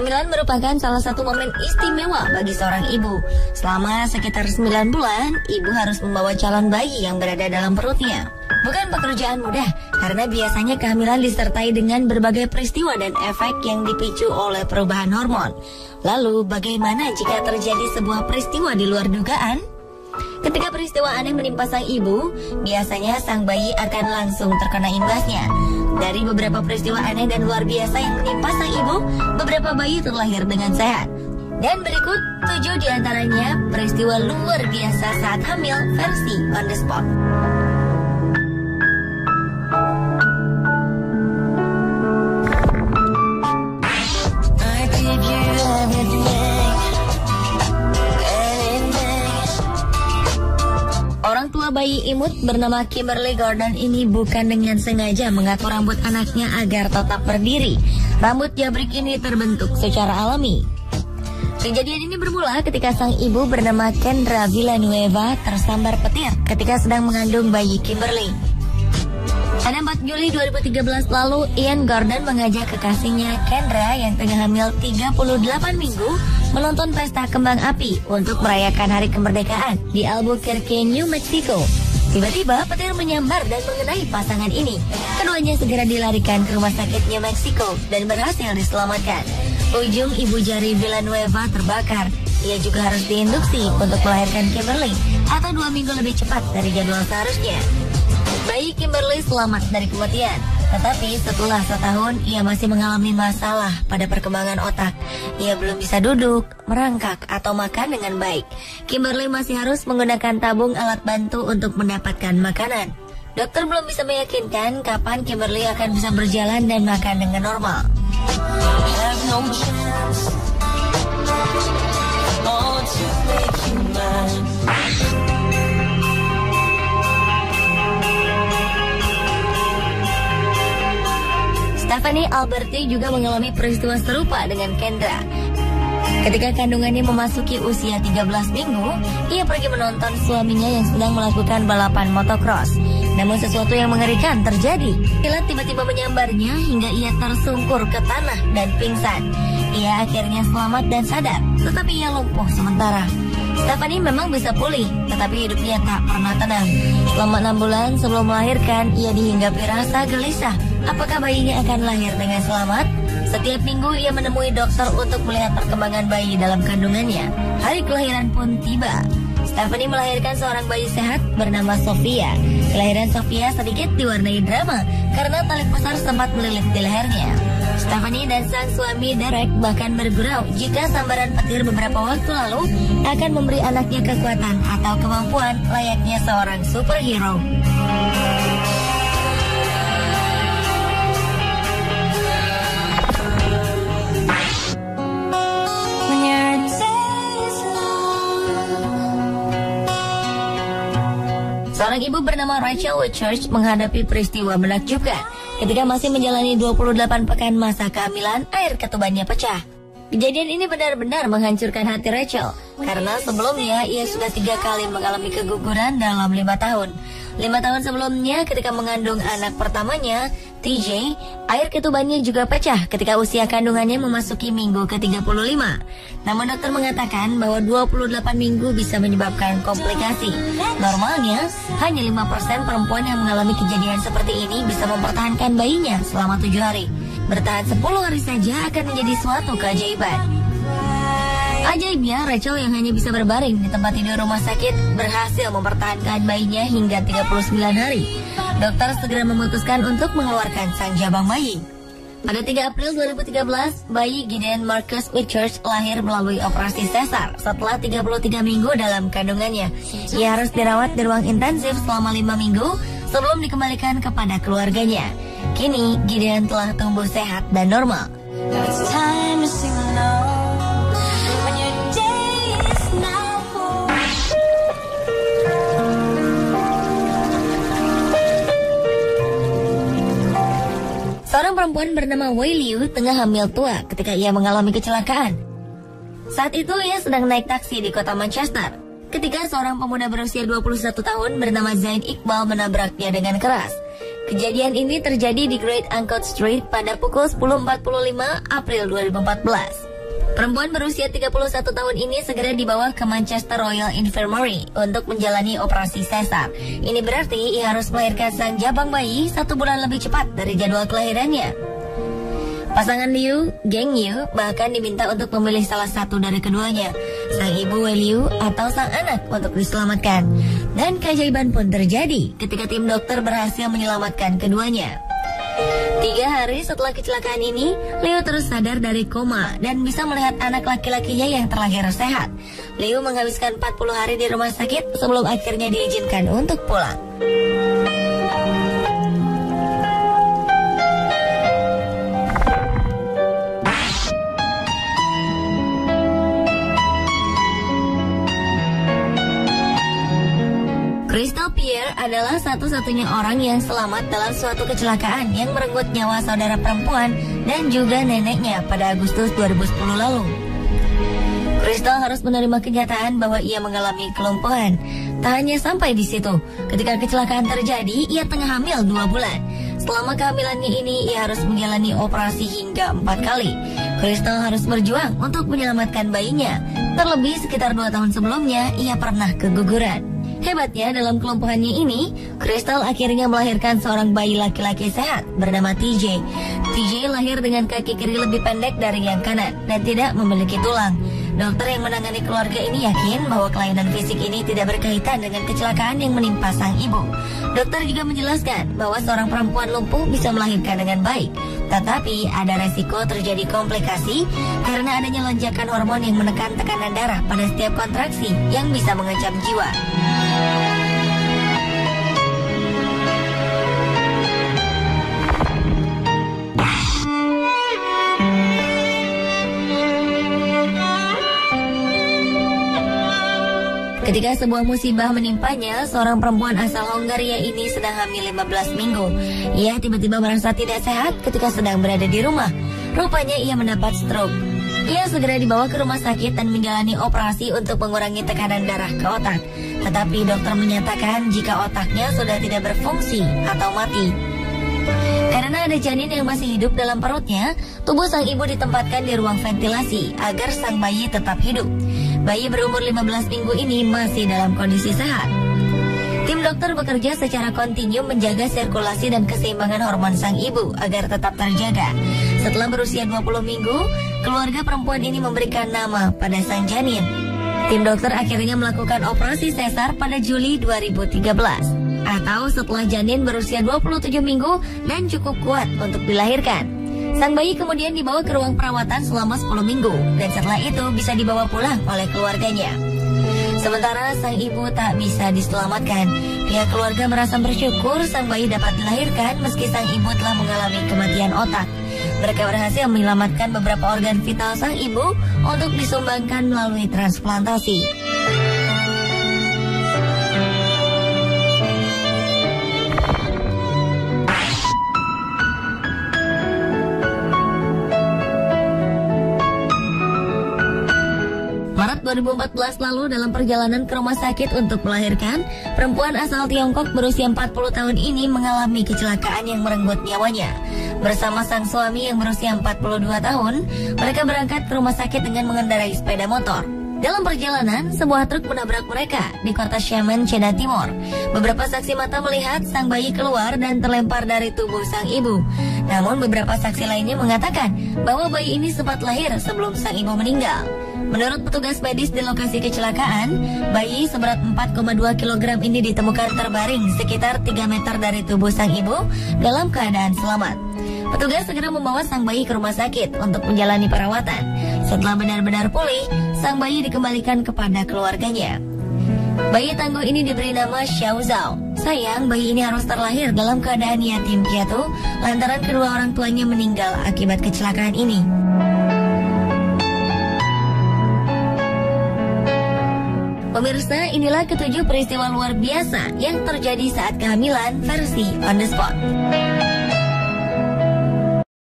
Kehamilan merupakan salah satu momen istimewa bagi seorang ibu. Selama sekitar 9 bulan, ibu harus membawa calon bayi yang berada dalam perutnya. Bukan pekerjaan mudah, karena biasanya kehamilan disertai dengan berbagai peristiwa dan efek yang dipicu oleh perubahan hormon. Lalu, bagaimana jika terjadi sebuah peristiwa di luar dugaan? Ketika peristiwa aneh menimpa sang ibu, biasanya sang bayi akan langsung terkena imbasnya. Dari beberapa peristiwa aneh dan luar biasa yang menimpa sang ibu, beberapa bayi terlahir dengan sehat. Dan berikut tujuh di antaranya peristiwa luar biasa saat hamil versi on the spot. Bayi imut bernama Kimberly Gordon ini bukan dengan sengaja mengatur rambut anaknya agar tetap berdiri. Rambut jabrik ini terbentuk secara alami. Kejadian ini bermula ketika sang ibu bernama Kendra Villanueva tersambar petir ketika sedang mengandung bayi Kimberly. Pada 4 Juli 2013 lalu, Ian Gordon mengajak kekasihnya Kendra yang tengah hamil 38 minggu menonton pesta kembang api untuk merayakan hari kemerdekaan di Albuquerque, New Mexico. Tiba-tiba petir menyambar dan mengenai pasangan ini. Keduanya segera dilarikan ke rumah sakit New Mexico dan berhasil diselamatkan. Ujung ibu jari Villanueva terbakar. Ia juga harus diinduksi untuk melahirkan Kimberly atau dua minggu lebih cepat dari jadwal seharusnya. Bayi Kimberly selamat dari kematian, tetapi setelah setahun ia masih mengalami masalah pada perkembangan otak. Ia belum bisa duduk, merangkak, atau makan dengan baik. Kimberly masih harus menggunakan tabung alat bantu untuk mendapatkan makanan. Dokter belum bisa meyakinkan kapan Kimberly akan bisa berjalan dan makan dengan normal. Stephanie Alberti juga mengalami peristiwa serupa dengan Kendra. Ketika kandungannya memasuki usia 13 minggu, ia pergi menonton suaminya yang sedang melakukan balapan motocross. Namun sesuatu yang mengerikan terjadi. Kilat tiba-tiba menyambarnya hingga ia tersungkur ke tanah dan pingsan. Ia akhirnya selamat dan sadar, tetapi ia lumpuh sementara. Stephanie memang bisa pulih, tetapi hidupnya tak pernah tenang. Selama enam bulan sebelum melahirkan, ia dihinggapi rasa gelisah. Apakah bayinya akan lahir dengan selamat? Setiap minggu ia menemui dokter untuk melihat perkembangan bayi dalam kandungannya. Hari kelahiran pun tiba. Stephanie melahirkan seorang bayi sehat bernama Sofia. Kelahiran Sofia sedikit diwarnai drama karena tali pusar sempat melilit di lehernya. Stephanie dan sang suami Derek bahkan bergurau jika sambaran petir beberapa waktu lalu akan memberi anaknya kekuatan atau kemampuan layaknya seorang superhero. Seorang ibu bernama Rachel Whitchurch menghadapi peristiwa menakjubkan ketika masih menjalani 28 pekan masa kehamilan, air ketubannya pecah. Kejadian ini benar-benar menghancurkan hati Rachel karena sebelumnya ia sudah tiga kali mengalami keguguran dalam lima tahun. Lima tahun sebelumnya ketika mengandung anak pertamanya, TJ, air ketubannya juga pecah ketika usia kandungannya memasuki minggu ke-35. Namun dokter mengatakan bahwa 28 minggu bisa menyebabkan komplikasi. Normalnya, hanya 5% perempuan yang mengalami kejadian seperti ini bisa mempertahankan bayinya selama 7 hari. Bertahan 10 hari saja akan menjadi suatu keajaiban. Ajaibnya, Rachel yang hanya bisa berbaring di tempat tidur rumah sakit berhasil mempertahankan bayinya hingga 39 hari. Dokter segera memutuskan untuk mengeluarkan sang jabang bayi. Pada 3 April 2013, bayi Gideon Marcus Whitchurch lahir melalui operasi sesar setelah 33 minggu dalam kandungannya. Ia harus dirawat di ruang intensif selama 5 minggu sebelum dikembalikan kepada keluarganya. Kini, Gideon telah tumbuh sehat dan normal. Perempuan bernama Wei Liu tengah hamil tua ketika ia mengalami kecelakaan. Saat itu ia sedang naik taksi di kota Manchester. Ketika seorang pemuda berusia 21 tahun bernama Zain Iqbal menabraknya dengan keras. Kejadian ini terjadi di Great Angkot Street pada pukul 10.45 April 2014. Perempuan berusia 31 tahun ini segera dibawa ke Manchester Royal Infirmary untuk menjalani operasi sesar. Ini berarti ia harus melahirkan sang jabang bayi satu bulan lebih cepat dari jadwal kelahirannya. Pasangan Liu, geng Liu, bahkan diminta untuk memilih salah satu dari keduanya, sang ibu Wei Liu atau sang anak untuk diselamatkan. Dan keajaiban pun terjadi ketika tim dokter berhasil menyelamatkan keduanya. Tiga hari setelah kecelakaan ini, Leo terus sadar dari koma dan bisa melihat anak laki-lakinya yang terlahir sehat. Leo menghabiskan 40 hari di rumah sakit sebelum akhirnya diizinkan untuk pulang. Adalah satu-satunya orang yang selamat dalam suatu kecelakaan yang merenggut nyawa saudara perempuan dan juga neneknya pada Agustus 2010 lalu. Crystal harus menerima kenyataan bahwa ia mengalami kelumpuhan. Tak hanya sampai di situ, ketika kecelakaan terjadi, ia tengah hamil dua bulan. Selama kehamilannya ini, ia harus menjalani operasi hingga empat kali. Crystal harus berjuang untuk menyelamatkan bayinya. Terlebih sekitar dua tahun sebelumnya, ia pernah keguguran. Hebatnya dalam kelumpuhannya ini, Crystal akhirnya melahirkan seorang bayi laki-laki sehat bernama TJ. TJ lahir dengan kaki kiri lebih pendek dari yang kanan dan tidak memiliki tulang. Dokter yang menangani keluarga ini yakin bahwa kelainan fisik ini tidak berkaitan dengan kecelakaan yang menimpa sang ibu. Dokter juga menjelaskan bahwa seorang perempuan lumpuh bisa melahirkan dengan baik, tetapi ada resiko terjadi komplikasi karena adanya lonjakan hormon yang menekan tekanan darah pada setiap kontraksi yang bisa mengancam jiwa. Ketika sebuah musibah menimpanya, seorang perempuan asal Hongaria ini sedang hamil 15 minggu. Ia tiba-tiba merasa tidak sehat ketika sedang berada di rumah. Rupanya ia mendapat stroke. Ia segera dibawa ke rumah sakit dan menjalani operasi untuk mengurangi tekanan darah ke otak. Tetapi dokter menyatakan jika otaknya sudah tidak berfungsi atau mati. Karena ada janin yang masih hidup dalam perutnya, tubuh sang ibu ditempatkan di ruang ventilasi agar sang bayi tetap hidup. Bayi berumur 15 minggu ini masih dalam kondisi sehat. Tim dokter bekerja secara kontinu menjaga sirkulasi dan keseimbangan hormon sang ibu agar tetap terjaga. Setelah berusia 20 minggu, keluarga perempuan ini memberikan nama pada sang janin. Tim dokter akhirnya melakukan operasi sesar pada Juli 2013 atau setelah janin berusia 27 minggu dan cukup kuat untuk dilahirkan. Sang bayi kemudian dibawa ke ruang perawatan selama 10 minggu dan setelah itu bisa dibawa pulang oleh keluarganya. Sementara sang ibu tak bisa diselamatkan, pihak keluarga merasa bersyukur sang bayi dapat dilahirkan meski sang ibu telah mengalami kematian otak. Mereka berhasil menyelamatkan beberapa organ vital sang ibu untuk disumbangkan melalui transplantasi. 2014 lalu dalam perjalanan ke rumah sakit untuk melahirkan, perempuan asal Tiongkok berusia 40 tahun ini mengalami kecelakaan yang merenggut nyawanya. Bersama sang suami yang berusia 42 tahun, mereka berangkat ke rumah sakit dengan mengendarai sepeda motor. Dalam perjalanan, sebuah truk menabrak mereka di kota Xiamen, China Timur. Beberapa saksi mata melihat sang bayi keluar dan terlempar dari tubuh sang ibu. Namun beberapa saksi lainnya mengatakan bahwa bayi ini sempat lahir sebelum sang ibu meninggal. Menurut petugas medis di lokasi kecelakaan, bayi seberat 4,2 kg ini ditemukan terbaring sekitar 3 meter dari tubuh sang ibu dalam keadaan selamat. Petugas segera membawa sang bayi ke rumah sakit untuk menjalani perawatan. Setelah benar-benar pulih, sang bayi dikembalikan kepada keluarganya. Bayi tangguh ini diberi nama Xiao Zhao. Sayang, bayi ini harus terlahir dalam keadaan yatim piatu lantaran kedua orang tuanya meninggal akibat kecelakaan ini. Pemirsa, inilah ketujuh peristiwa luar biasa yang terjadi saat kehamilan versi on the spot.